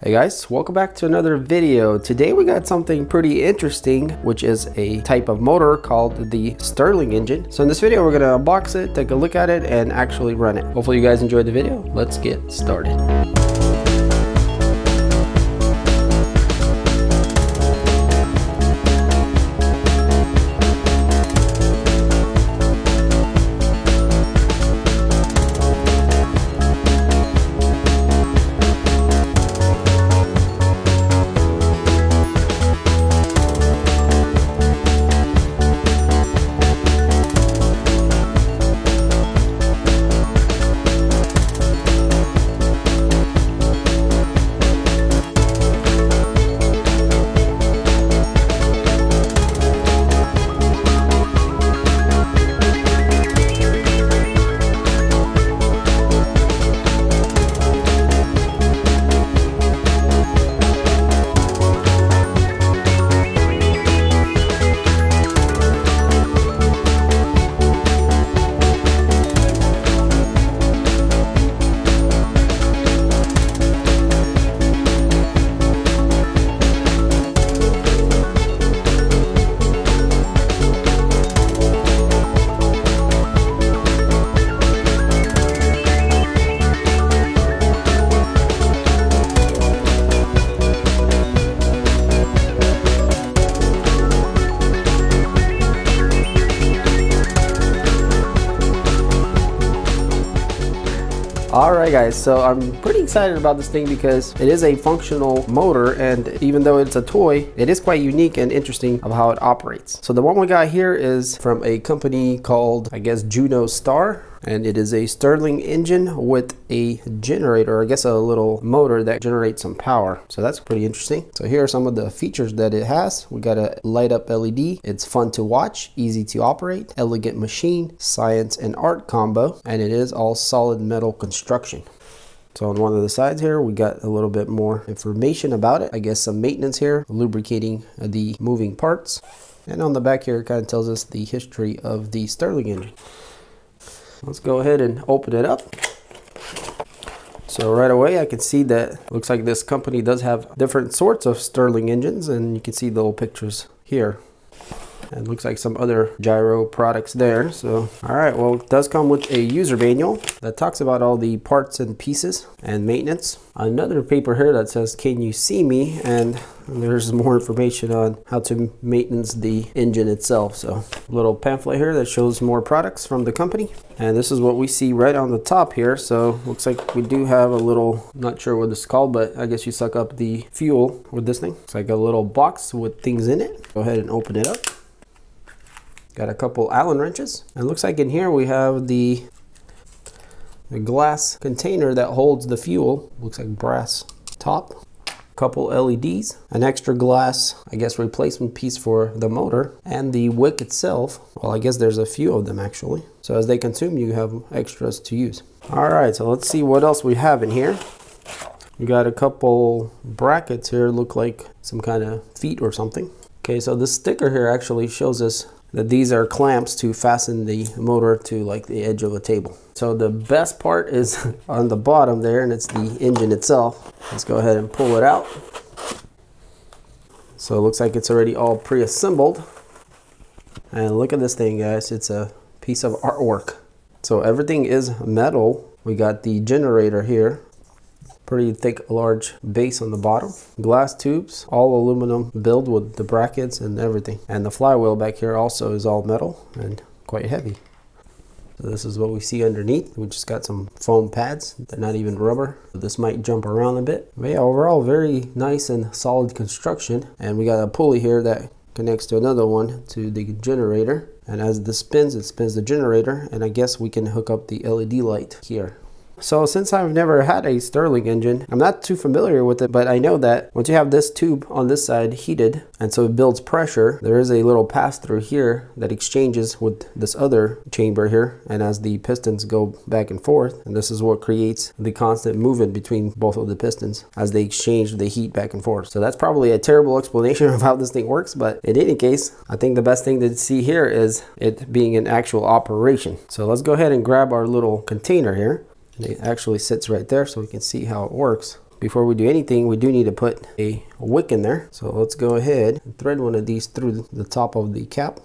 Hey guys, welcome back to another video. Today we got something pretty interesting, which is a type of motor called the Stirling engine. So in this video, we're gonna unbox it, take a look at it, and actually run it. Hopefully you guys enjoyed the video. Let's get started. Alright guys, so I'm pretty excited about this thing because it is a functional motor and even though it's a toy, it is quite unique and interesting of how it operates. So the one we got here is from a company called, I guess, DjuiinoStar and it is a Stirling engine with a generator, I guess a little motor that generates some power. So that's pretty interesting. So here are some of the features that it has. We got a light up LED. It's fun to watch, easy to operate, elegant machine, science and art combo, and it is all solid metal construction. So on one of the sides here, we got a little bit more information about it. I guess some maintenance here, lubricating the moving parts. And on the back here, it kind of tells us the history of the Stirling engine. Let's go ahead and open it up. So right away I can see that looks like this company does have different sorts of Stirling engines and you can see the little pictures here. And looks like some other gyro products there. So, all right, well, it does come with a user manual that talks about all the parts and pieces and maintenance. Another paper here that says, can you see me? And there's more information on how to maintenance the engine itself. So little pamphlet here that shows more products from the company. And this is what we see right on the top here. So looks like we do have a little, not sure what this is called, but I guess you suck up the fuel with this thing. It's like a little box with things in it. Go ahead and open it up. Got a couple Allen wrenches. And looks like in here we have the, the glass container that holds the fuel. Looks like brass top. Couple LEDs, an extra glass, I guess replacement piece for the motor, and the wick itself. Well, I guess there's a few of them actually. So as they consume, you have extras to use. All right, so let's see what else we have in here. We got a couple brackets here, look like some kind of feet or something. Okay, so this sticker here actually shows us that these are clamps to fasten the motor to like the edge of a table. So the best part is on the bottom there and it's the engine itself. Let's go ahead and pull it out. So it looks like it's already all pre-assembled. And look at this thing guys, it's a piece of artwork. So everything is metal. We got the generator here pretty thick large base on the bottom. Glass tubes all aluminum build with the brackets and everything. And the flywheel back here also is all metal and quite heavy. So this is what we see underneath. We just got some foam pads they're not even rubber. This might jump around a bit. But yeah overall very nice and solid construction. And we got a pulley here that connects to another one to the generator. And as this spins it spins the generator. And I guess we can hook up the LED light here so since I've never had a Stirling engine, I'm not too familiar with it, but I know that once you have this tube on this side heated, and so it builds pressure, there is a little pass through here that exchanges with this other chamber here, and as the pistons go back and forth, and this is what creates the constant movement between both of the pistons as they exchange the heat back and forth. So that's probably a terrible explanation of how this thing works, but in any case, I think the best thing to see here is it being an actual operation. So let's go ahead and grab our little container here. And it actually sits right there so we can see how it works. before we do anything, we do need to put a wick in there. So let's go ahead and thread one of these through the top of the cap.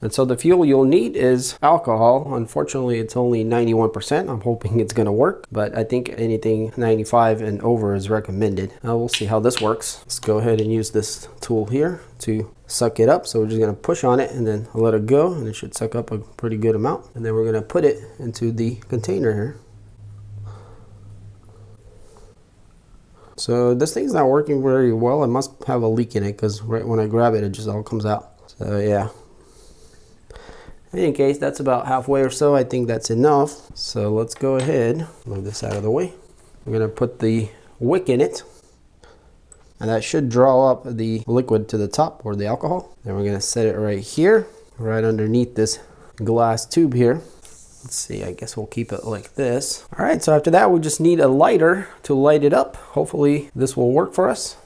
And so the fuel you'll need is alcohol. Unfortunately, it's only 91%. I'm hoping it's gonna work, but I think anything 95 and over is recommended. Now we'll see how this works. Let's go ahead and use this tool here to suck it up. So we're just gonna push on it and then let it go and it should suck up a pretty good amount. And then we're gonna put it into the container here. So this thing's not working very well. It must have a leak in it because right when I grab it, it just all comes out. So yeah, in any case, that's about halfway or so. I think that's enough. So let's go ahead, move this out of the way. We're gonna put the wick in it. And that should draw up the liquid to the top or the alcohol. Then we're gonna set it right here, right underneath this glass tube here. Let's see, I guess we'll keep it like this. All right, so after that, we just need a lighter to light it up. Hopefully this will work for us.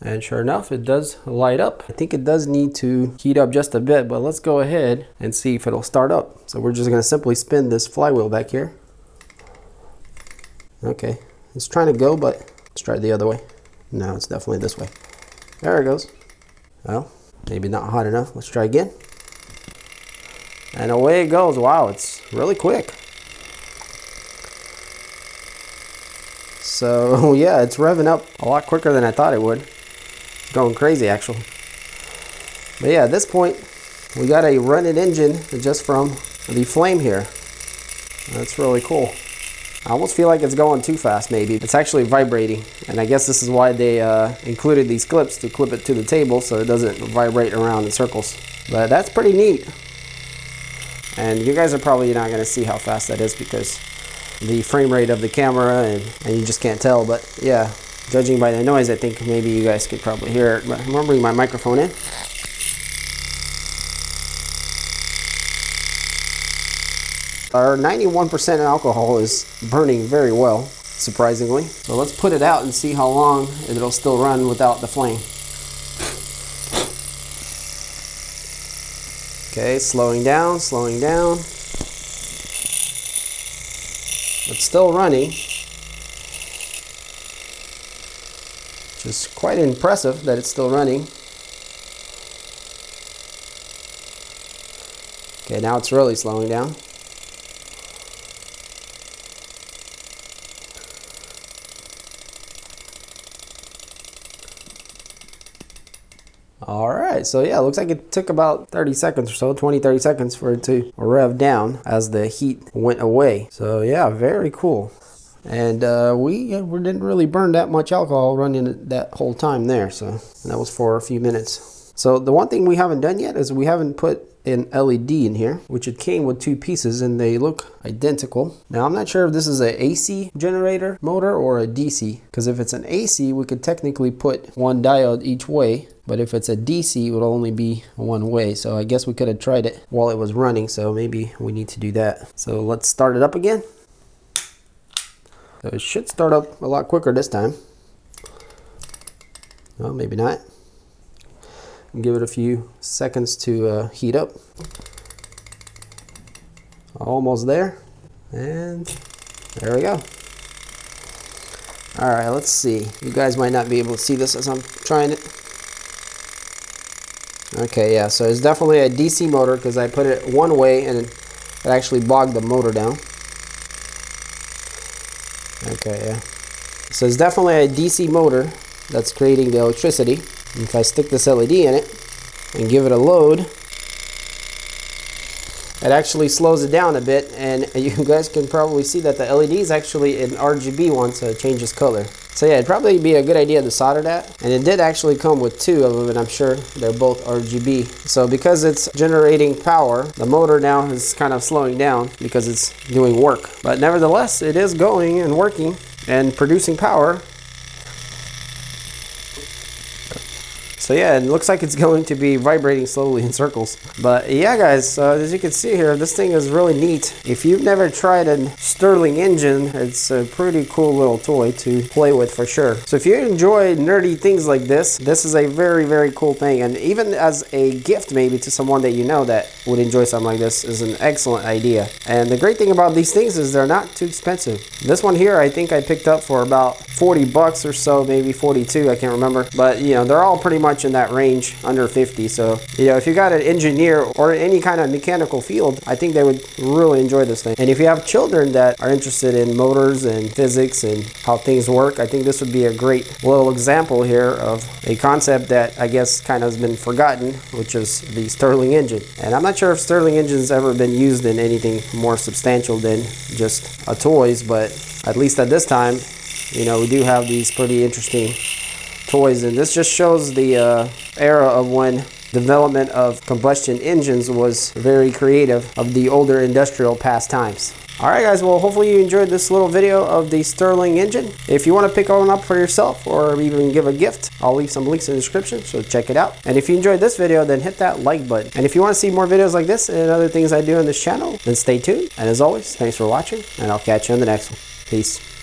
And sure enough, it does light up. I think it does need to heat up just a bit, but let's go ahead and see if it'll start up. So we're just gonna simply spin this flywheel back here. Okay, it's trying to go, but let's try the other way. No, it's definitely this way. There it goes. Well, maybe not hot enough. Let's try again. And away it goes. Wow, it's really quick. So yeah, it's revving up a lot quicker than I thought it would going crazy actually. But yeah, at this point, we got a running engine just from the flame here. That's really cool. I almost feel like it's going too fast maybe. It's actually vibrating and I guess this is why they uh, included these clips to clip it to the table so it doesn't vibrate around in circles. But that's pretty neat. And you guys are probably not going to see how fast that is because the frame rate of the camera and, and you just can't tell. But yeah, Judging by the noise, I think maybe you guys could probably hear it. But I'm gonna bring my microphone in. Our 91% alcohol is burning very well, surprisingly. So let's put it out and see how long it'll still run without the flame. Okay, slowing down, slowing down. It's still running. Which is quite impressive that it's still running. Okay, now it's really slowing down. All right, so yeah, looks like it took about 30 seconds or so, 20, 30 seconds for it to rev down as the heat went away. So yeah, very cool. And uh, we, we didn't really burn that much alcohol running that whole time there so that was for a few minutes. So the one thing we haven't done yet is we haven't put an LED in here which it came with two pieces and they look identical. Now I'm not sure if this is an AC generator motor or a DC because if it's an AC we could technically put one diode each way but if it's a DC it would only be one way so I guess we could have tried it while it was running so maybe we need to do that so let's start it up again so it should start up a lot quicker this time. Well, maybe not. Give it a few seconds to uh, heat up. Almost there. And there we go. All right, let's see. You guys might not be able to see this as I'm trying it. Okay, yeah, so it's definitely a DC motor because I put it one way and it actually bogged the motor down. Okay, yeah. So it's definitely a DC motor that's creating the electricity. And if I stick this LED in it and give it a load, it actually slows it down a bit and you guys can probably see that the LED is actually an RGB one so it changes color. So yeah, it'd probably be a good idea to solder that. And it did actually come with two of them and I'm sure they're both RGB. So because it's generating power, the motor now is kind of slowing down because it's doing work. But nevertheless, it is going and working and producing power So yeah, it looks like it's going to be vibrating slowly in circles. But yeah, guys, uh, as you can see here, this thing is really neat. If you've never tried a Stirling engine, it's a pretty cool little toy to play with for sure. So if you enjoy nerdy things like this, this is a very, very cool thing. And even as a gift maybe to someone that you know that would enjoy something like this is an excellent idea. And the great thing about these things is they're not too expensive. This one here, I think I picked up for about 40 bucks or so, maybe 42, I can't remember. But you know, they're all pretty much in that range, under 50. So, you know, if you got an engineer or any kind of mechanical field, I think they would really enjoy this thing. And if you have children that are interested in motors and physics and how things work, I think this would be a great little example here of a concept that I guess kind of has been forgotten, which is the Stirling engine. And I'm not sure if Stirling engine's ever been used in anything more substantial than just a toys, but at least at this time, you know, we do have these pretty interesting toys. And this just shows the uh, era of when development of combustion engines was very creative of the older industrial past times. Alright guys, well hopefully you enjoyed this little video of the Stirling engine. If you want to pick one up for yourself or even give a gift, I'll leave some links in the description, so check it out. And if you enjoyed this video, then hit that like button. And if you want to see more videos like this and other things I do on this channel, then stay tuned. And as always, thanks for watching, and I'll catch you on the next one. Peace.